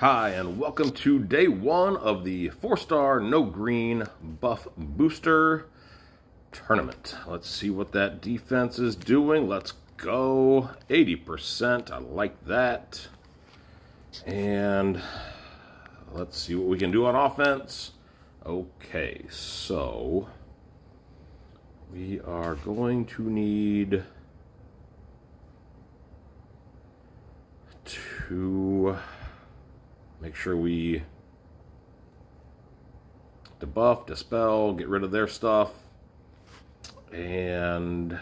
Hi, and welcome to day one of the four star no green buff booster tournament. Let's see what that defense is doing. Let's go. 80%. I like that. And let's see what we can do on offense. Okay, so we are going to need to make sure we debuff, dispel, get rid of their stuff, and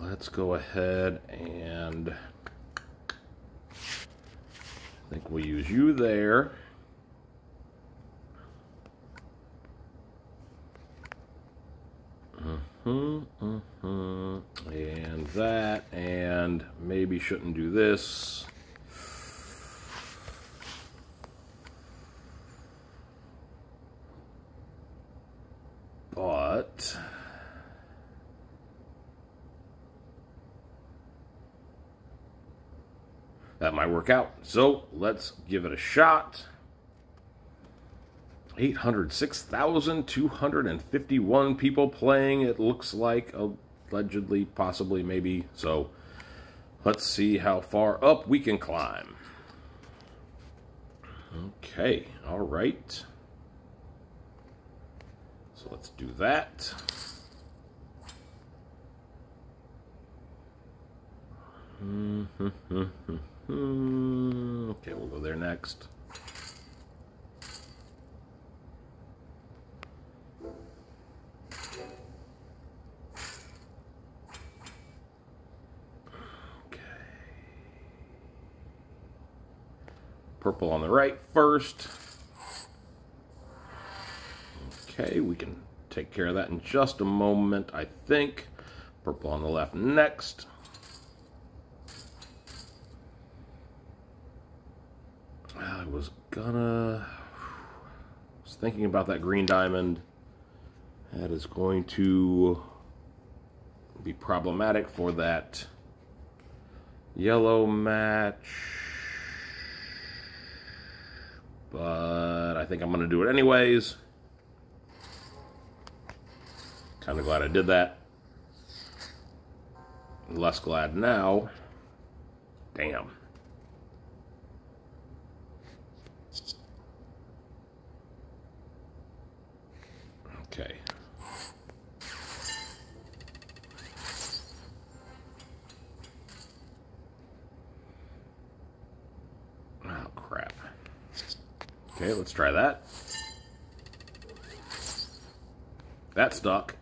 let's go ahead and I think we'll use you there. Mm-hmm, mm-hmm. And that, and maybe shouldn't do this. But... That might work out. So let's give it a shot. 806,251 people playing, it looks like, allegedly, possibly, maybe. So let's see how far up we can climb. Okay, all right. So let's do that. Hmm, hmm, hmm, Hmm, okay, we'll go there next. Okay. Purple on the right first. Okay, we can take care of that in just a moment, I think. Purple on the left next. I was gonna... Was thinking about that green diamond. That is going to be problematic for that yellow match. But I think I'm going to do it anyways. Kind of glad I did that. Less glad now. Damn. Okay. Oh, crap. Okay, let's try that. That stuck.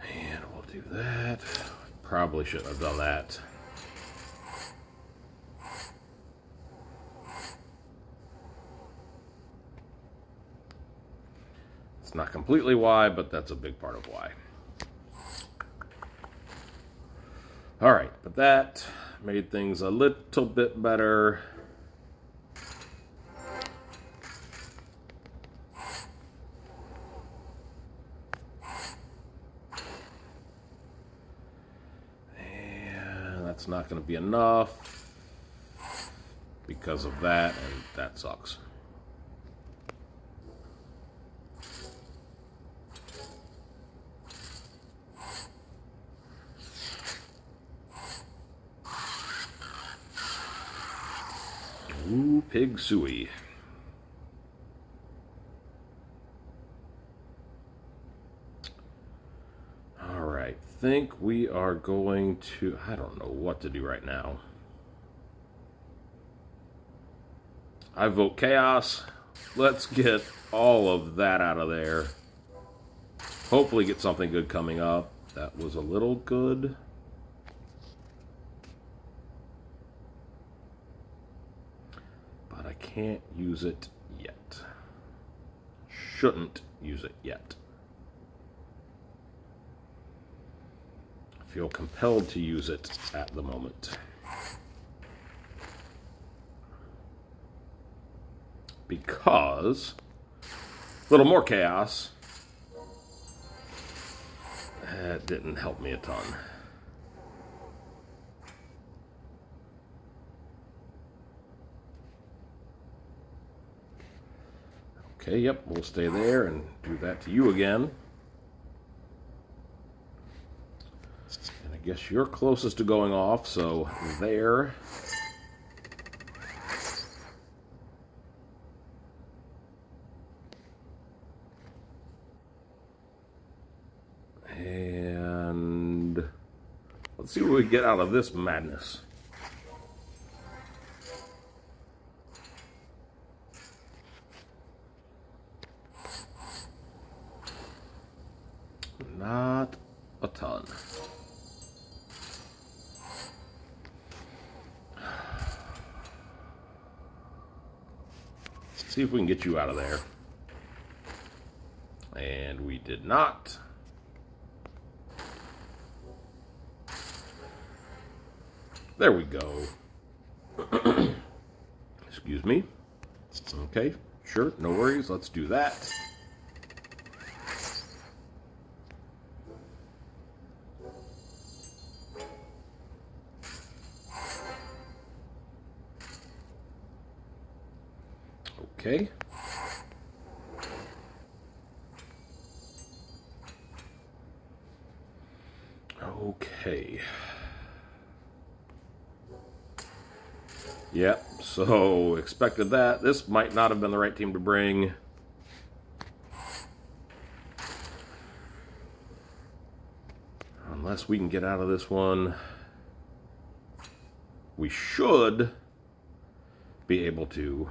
And we'll do that. Probably shouldn't have done that. It's not completely why, but that's a big part of why. All right, but that made things a little bit better. And that's not going to be enough because of that, and that sucks. Pig suey. All right, think we are going to, I don't know what to do right now. I vote chaos. Let's get all of that out of there. Hopefully get something good coming up. That was a little good. Can't use it yet. Shouldn't use it yet. Feel compelled to use it at the moment. Because a little more chaos. That didn't help me a ton. Okay, yep, we'll stay there and do that to you again. And I guess you're closest to going off, so there. And let's see what we get out of this madness. Not a ton. Let's see if we can get you out of there. And we did not. There we go. Excuse me. Okay, sure, no worries. Let's do that. Okay. Okay. Yep, so expected that. This might not have been the right team to bring. Unless we can get out of this one. We should be able to.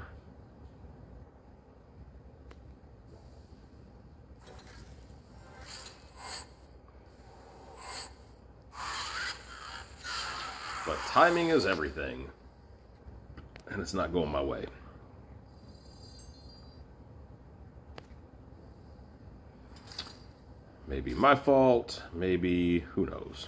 Timing is everything. And it's not going my way. Maybe my fault, maybe who knows.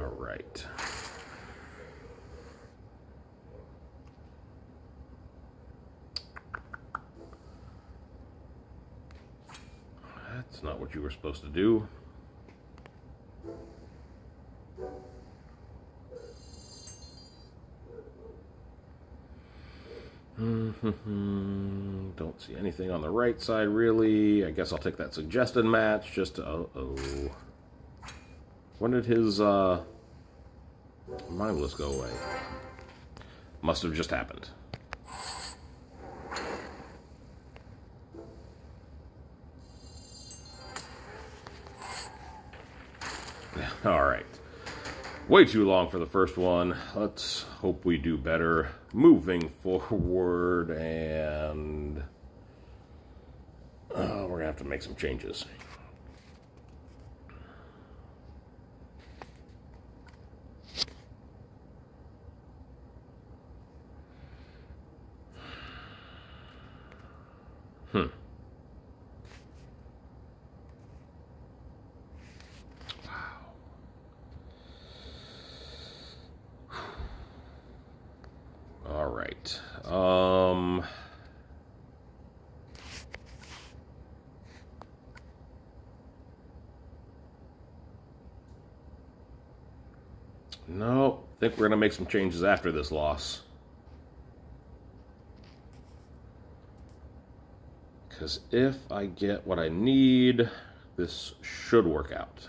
All right. That's not what you were supposed to do. Don't see anything on the right side, really. I guess I'll take that suggested match. Just, uh-oh. When did his, uh... Mindless go away? Must have just happened. All right. Way too long for the first one. Let's hope we do better moving forward and uh, we're going to have to make some changes. Hmm. All right. Um No, I think we're going to make some changes after this loss. Because if I get what I need, this should work out.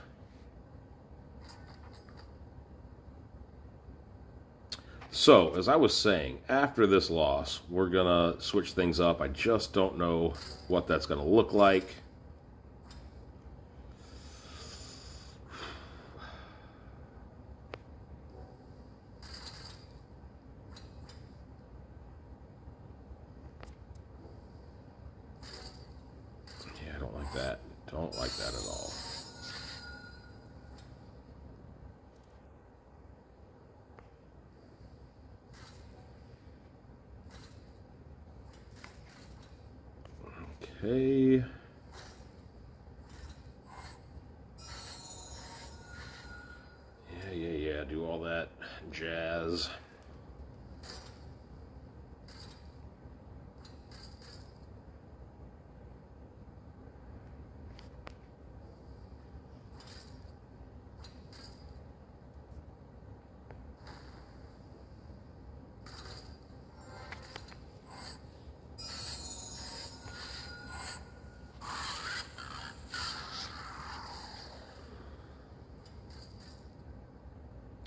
So, as I was saying, after this loss, we're going to switch things up. I just don't know what that's going to look like. Yeah, I don't like that. Don't like that at all. Okay. Yeah, yeah, yeah, do all that jazz.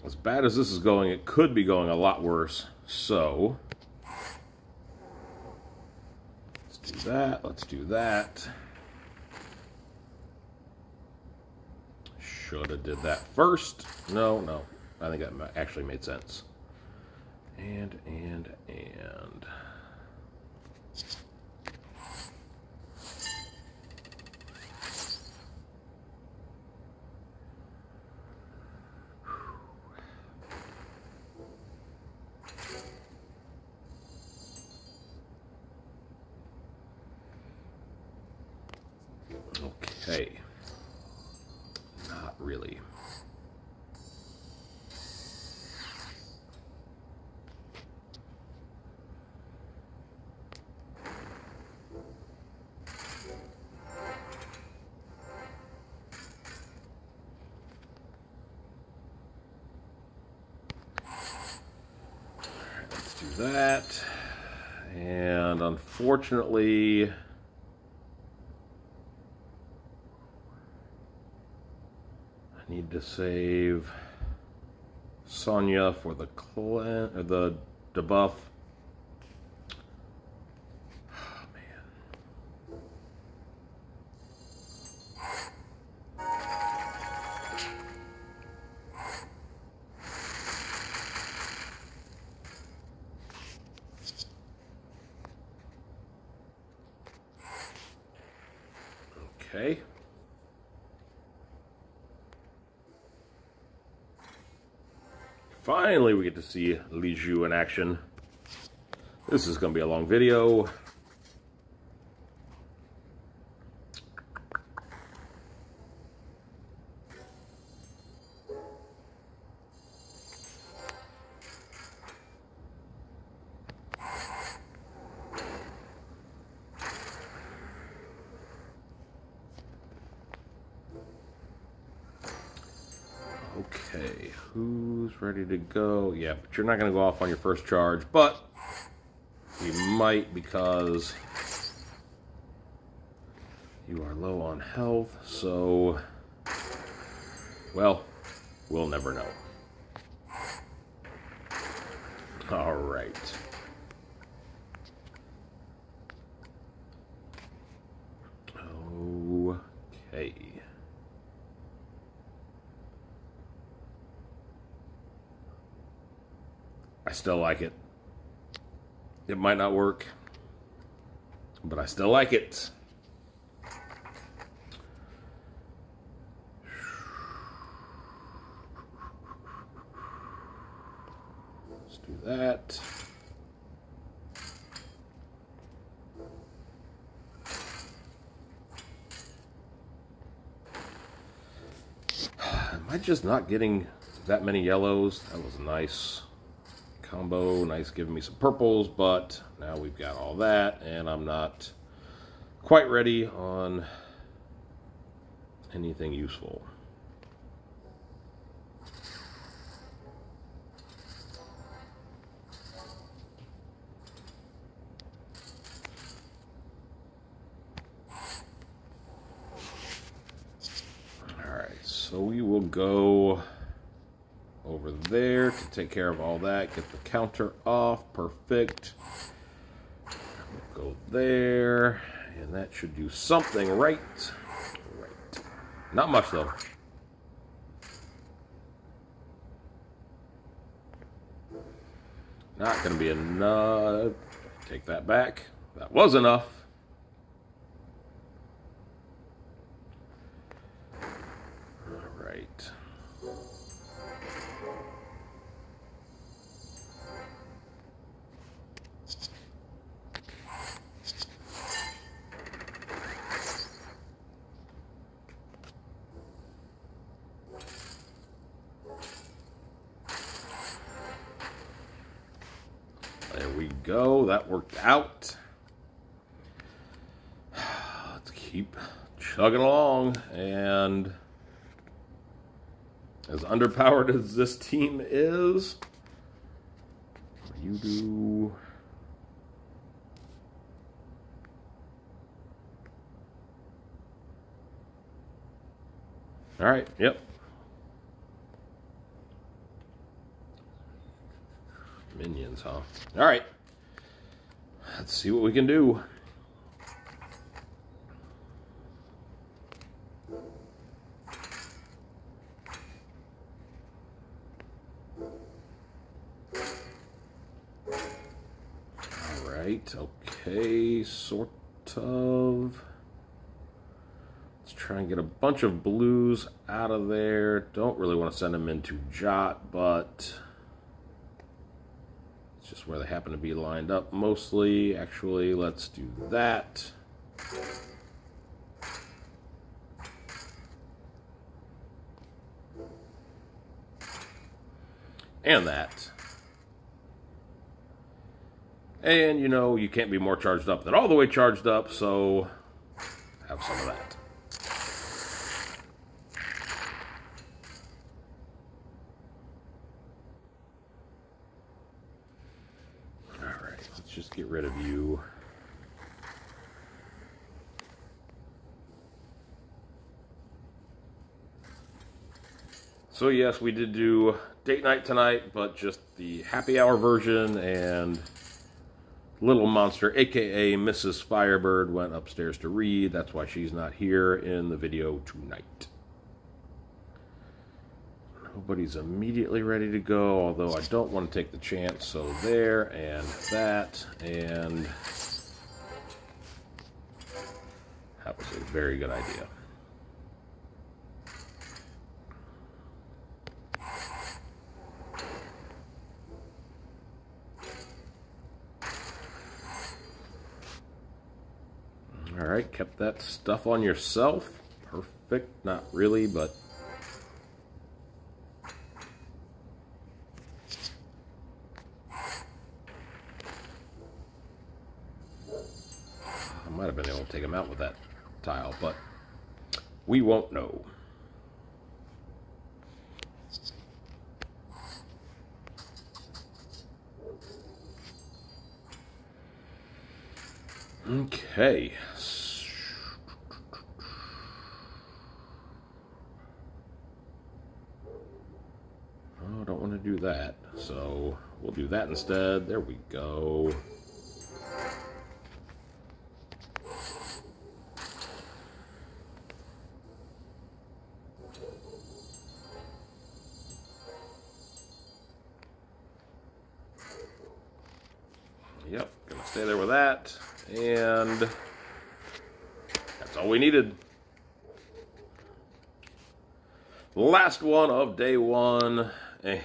As bad as this is going, it could be going a lot worse. So, let's do that. Let's do that. Should have did that first. No, no. I think that actually made sense. And, and, and. Okay. Really. let's do that. And unfortunately, Need save Sonya for the clean, or uh, the debuff. Okay. Finally, we get to see Li Xiu in action. This is going to be a long video. Okay, who's ready to go? Yeah, but you're not going to go off on your first charge, but you might because you are low on health, so, well, we'll never know. All right. Okay. I still like it. It might not work, but I still like it. Let's do that. Am I just not getting that many yellows? That was nice combo. Nice giving me some purples, but now we've got all that, and I'm not quite ready on anything useful. Alright, so we will go there to take care of all that. Get the counter off. Perfect. Go there. And that should do something right. Right. Not much, though. Not going to be enough. Take that back. That was enough. All right. Go. That worked out. Let's keep chugging along. And as underpowered as this team is, you do. All right. Yep. Minions, huh? All right. Let's see what we can do. All right, okay, sort of. Let's try and get a bunch of blues out of there. Don't really want to send them into Jot, but where they happen to be lined up mostly. Actually, let's do that. And that. And, you know, you can't be more charged up than all the way charged up, so have some of that. Alright, let's just get rid of you. So yes, we did do date night tonight, but just the happy hour version and Little Monster, aka Mrs. Firebird, went upstairs to read. That's why she's not here in the video tonight. Nobody's immediately ready to go, although I don't want to take the chance. So there, and that, and that was a very good idea. All right, kept that stuff on yourself. Perfect, not really, but have been able to take him out with that tile, but we won't know. Okay. Oh, I don't want to do that. So we'll do that instead. There we go. Yep, gonna stay there with that. And that's all we needed. Last one of day one. I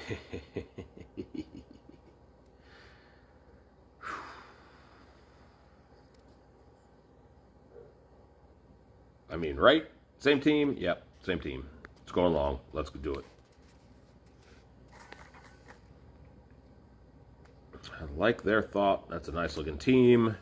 mean, right? Same team? Yep, same team. It's going long. Let's do it. I like their thought. That's a nice looking team.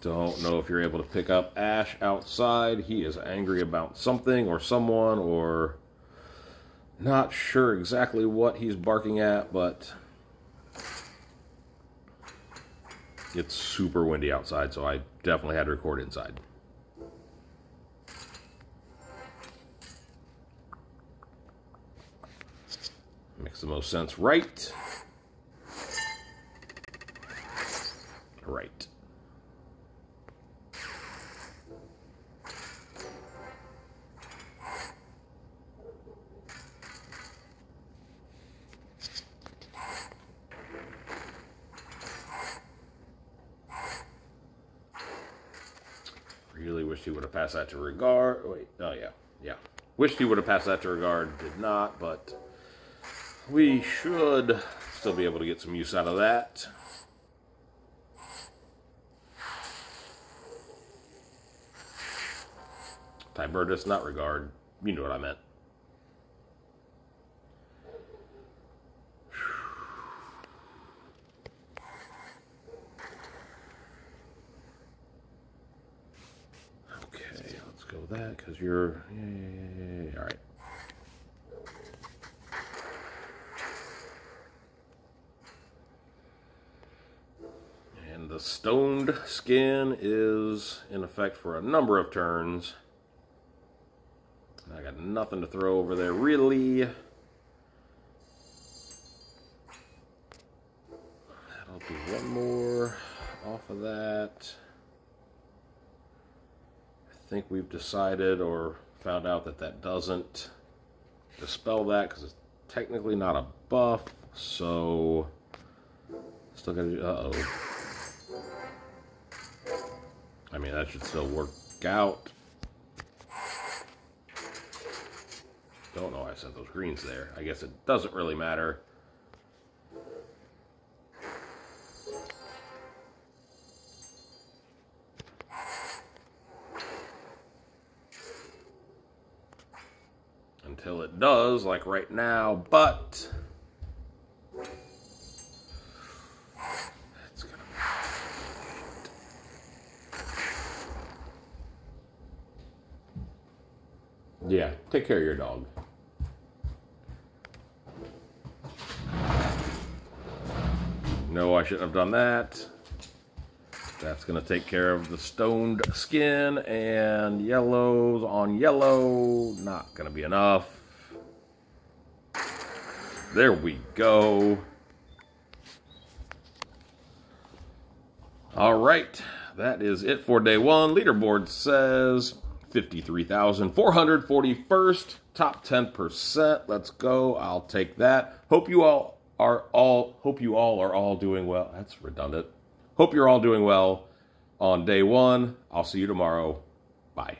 Don't know if you're able to pick up Ash outside. He is angry about something or someone or not sure exactly what he's barking at, but it's super windy outside, so I definitely had to record inside. Makes the most sense, right? Right. Really wished he would have passed that to Rigard. Wait, oh yeah, yeah. Wished he would have passed that to Rigard. Did not, but we should still be able to get some use out of that. Tiberius, not Rigard. You know what I meant. Okay, let's go with that because you're. Yeah, yeah, yeah, yeah. All right. And the stoned skin is in effect for a number of turns. I got nothing to throw over there, really. That'll be one more off of that. Think we've decided or found out that that doesn't dispel that because it's technically not a buff, so still gotta do, uh-oh. I mean, that should still work out. Don't know why I said those greens there. I guess it doesn't really matter. Does, like right now, but... Yeah, take care of your dog. No, I shouldn't have done that. That's going to take care of the stoned skin and yellows on yellow. Not going to be enough. There we go. All right, that is it for day one. Leaderboard says 53,441st, top 10%. Let's go. I'll take that. Hope you all are all hope you all are all doing well. That's redundant. Hope you're all doing well on day 1. I'll see you tomorrow. Bye.